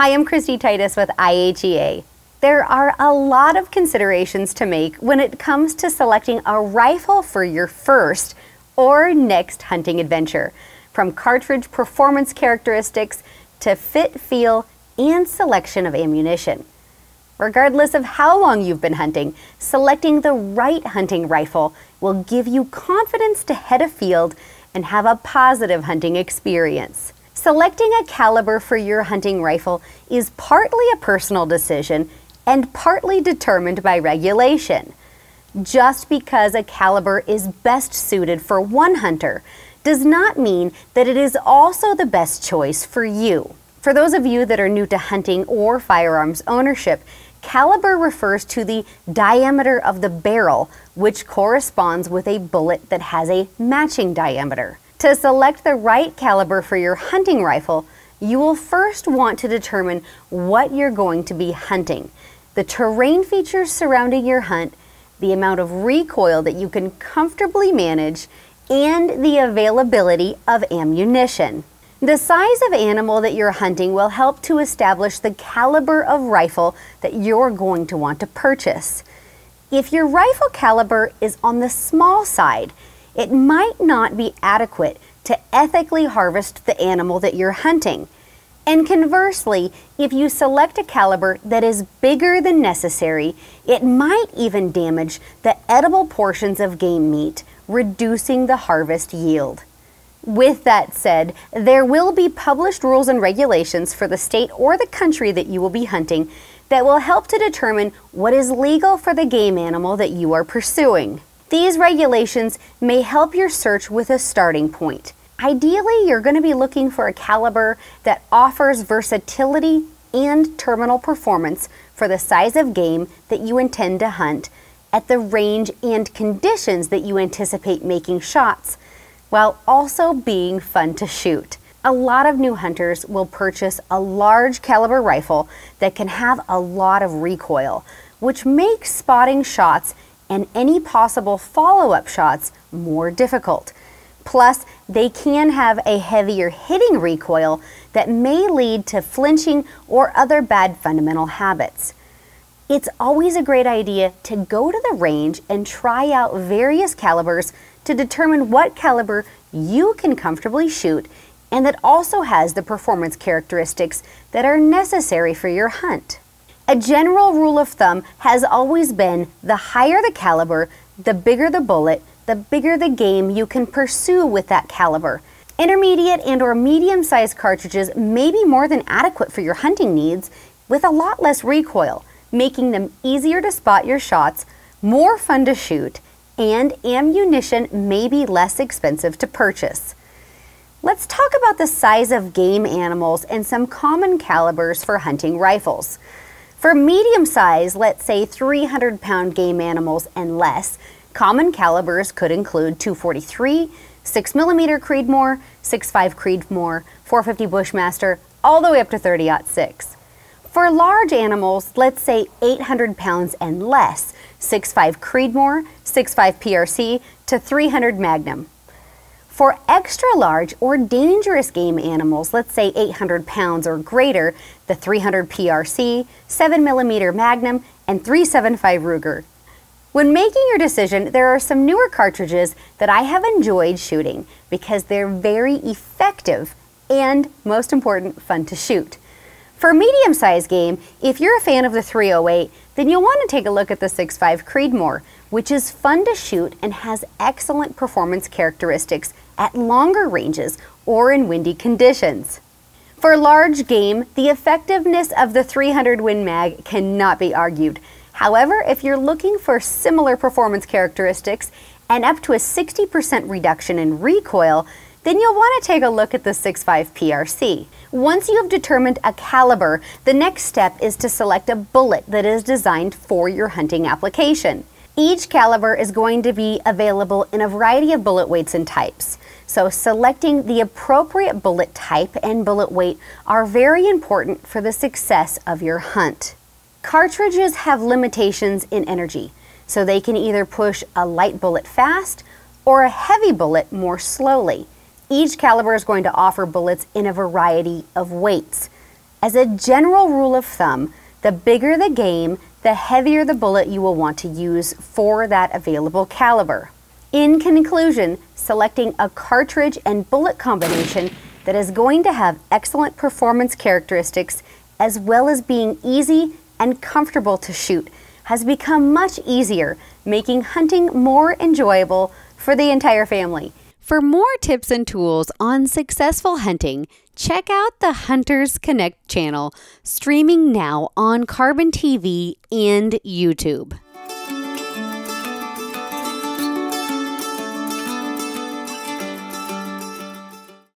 Hi, I'm Kristy Titus with IHEA. There are a lot of considerations to make when it comes to selecting a rifle for your first or next hunting adventure, from cartridge performance characteristics to fit, feel, and selection of ammunition. Regardless of how long you've been hunting, selecting the right hunting rifle will give you confidence to head a field and have a positive hunting experience. Selecting a caliber for your hunting rifle is partly a personal decision and partly determined by regulation. Just because a caliber is best suited for one hunter does not mean that it is also the best choice for you. For those of you that are new to hunting or firearms ownership, caliber refers to the diameter of the barrel, which corresponds with a bullet that has a matching diameter. To select the right caliber for your hunting rifle, you will first want to determine what you're going to be hunting, the terrain features surrounding your hunt, the amount of recoil that you can comfortably manage, and the availability of ammunition. The size of animal that you're hunting will help to establish the caliber of rifle that you're going to want to purchase. If your rifle caliber is on the small side, it might not be adequate to ethically harvest the animal that you're hunting. And conversely, if you select a caliber that is bigger than necessary, it might even damage the edible portions of game meat, reducing the harvest yield. With that said, there will be published rules and regulations for the state or the country that you will be hunting that will help to determine what is legal for the game animal that you are pursuing. These regulations may help your search with a starting point. Ideally, you're going to be looking for a caliber that offers versatility and terminal performance for the size of game that you intend to hunt at the range and conditions that you anticipate making shots, while also being fun to shoot. A lot of new hunters will purchase a large caliber rifle that can have a lot of recoil, which makes spotting shots and any possible follow-up shots more difficult. Plus, they can have a heavier hitting recoil that may lead to flinching or other bad fundamental habits. It's always a great idea to go to the range and try out various calibers to determine what caliber you can comfortably shoot and that also has the performance characteristics that are necessary for your hunt. A general rule of thumb has always been the higher the caliber, the bigger the bullet, the bigger the game you can pursue with that caliber. Intermediate and or medium-sized cartridges may be more than adequate for your hunting needs with a lot less recoil, making them easier to spot your shots, more fun to shoot, and ammunition may be less expensive to purchase. Let's talk about the size of game animals and some common calibers for hunting rifles. For medium size, let's say 300 pound game animals and less, common calibers could include 243, 6mm Creedmoor, 6.5 Creedmoor, 450 Bushmaster, all the way up to 30-06. For large animals, let's say 800 pounds and less, 6.5 Creedmoor, 6.5 PRC to 300 Magnum. For extra large or dangerous game animals, let's say 800 pounds or greater, the 300 PRC, 7mm Magnum, and 375 Ruger. When making your decision, there are some newer cartridges that I have enjoyed shooting because they're very effective and, most important, fun to shoot. For medium-sized game, if you're a fan of the 308, then you'll want to take a look at the 6.5 Creedmoor, which is fun to shoot and has excellent performance characteristics at longer ranges or in windy conditions. For large game, the effectiveness of the 300 Win Mag cannot be argued. However, if you're looking for similar performance characteristics and up to a 60% reduction in recoil, then you'll want to take a look at the 6.5 PRC. Once you have determined a caliber, the next step is to select a bullet that is designed for your hunting application. Each caliber is going to be available in a variety of bullet weights and types. So selecting the appropriate bullet type and bullet weight are very important for the success of your hunt. Cartridges have limitations in energy, so they can either push a light bullet fast or a heavy bullet more slowly. Each caliber is going to offer bullets in a variety of weights. As a general rule of thumb, the bigger the game, the heavier the bullet you will want to use for that available caliber. In conclusion, selecting a cartridge and bullet combination that is going to have excellent performance characteristics as well as being easy and comfortable to shoot has become much easier, making hunting more enjoyable for the entire family. For more tips and tools on successful hunting, check out the Hunters Connect channel, streaming now on Carbon TV and YouTube.